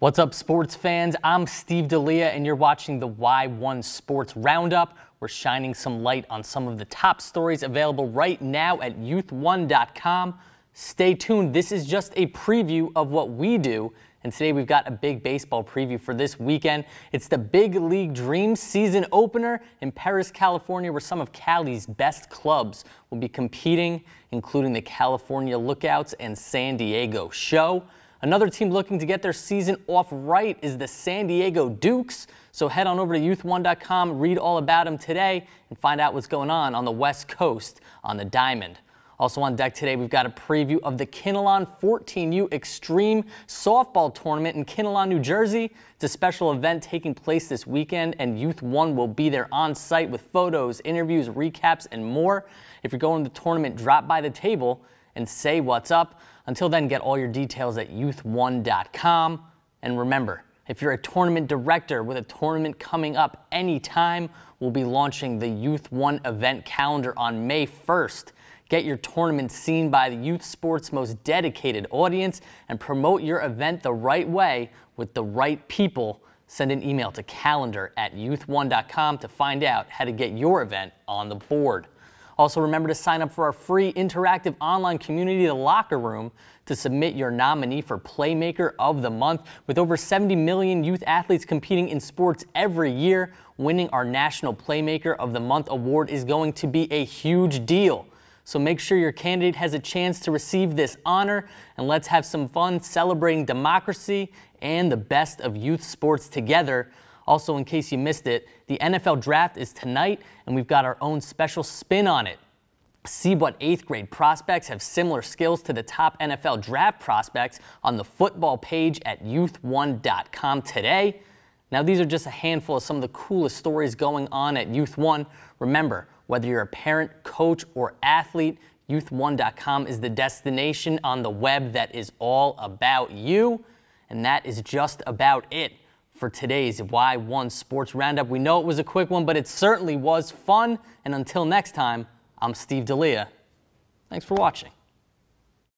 What's up, sports fans? I'm Steve D'Elia, and you're watching the Y1 Sports Roundup. We're shining some light on some of the top stories available right now at youth1.com. Stay tuned. This is just a preview of what we do. And today we've got a big baseball preview for this weekend. It's the Big League Dreams season opener in Perris, California, where some of Cali's best clubs will be competing, including the California Lookouts and San Diego Show. Another team looking to get their season off right is the San Diego Dukes. So head on over to youth1.com, read all about them today, and find out what's going on on the West Coast on the Diamond. Also on deck today, we've got a preview of the Kinnelon 14U Extreme Softball Tournament in Kinnelon, New Jersey. It's a special event taking place this weekend, and Youth One will be there on site with photos, interviews, recaps, and more. If you're going to the tournament, drop by the table and say what's up. Until then, get all your details at youth1.com. And remember, if you're a tournament director with a tournament coming up anytime, we'll be launching the Youth One event calendar on May 1st. Get your tournament seen by the youth sports most dedicated audience and promote your event the right way with the right people. Send an email to calendar at youth1.com to find out how to get your event on the board. Also, remember to sign up for our free interactive online community, The Locker Room, to submit your nominee for Playmaker of the Month. With over 70 million youth athletes competing in sports every year, winning our National Playmaker of the Month award is going to be a huge deal. So make sure your candidate has a chance to receive this honor, and let's have some fun celebrating democracy and the best of youth sports together. Also, in case you missed it, the NFL draft is tonight, and we've got our own special spin on it. See what eighth grade prospects have similar skills to the top NFL draft prospects on the football page at youth1.com today. Now, these are just a handful of some of the coolest stories going on at Youth One. Remember, whether you're a parent, coach, or athlete, youth1.com is the destination on the web that is all about you. And that is just about it for today's Y1 Sports Roundup. We know it was a quick one, but it certainly was fun. And until next time, I'm Steve D'Elia. Thanks for watching.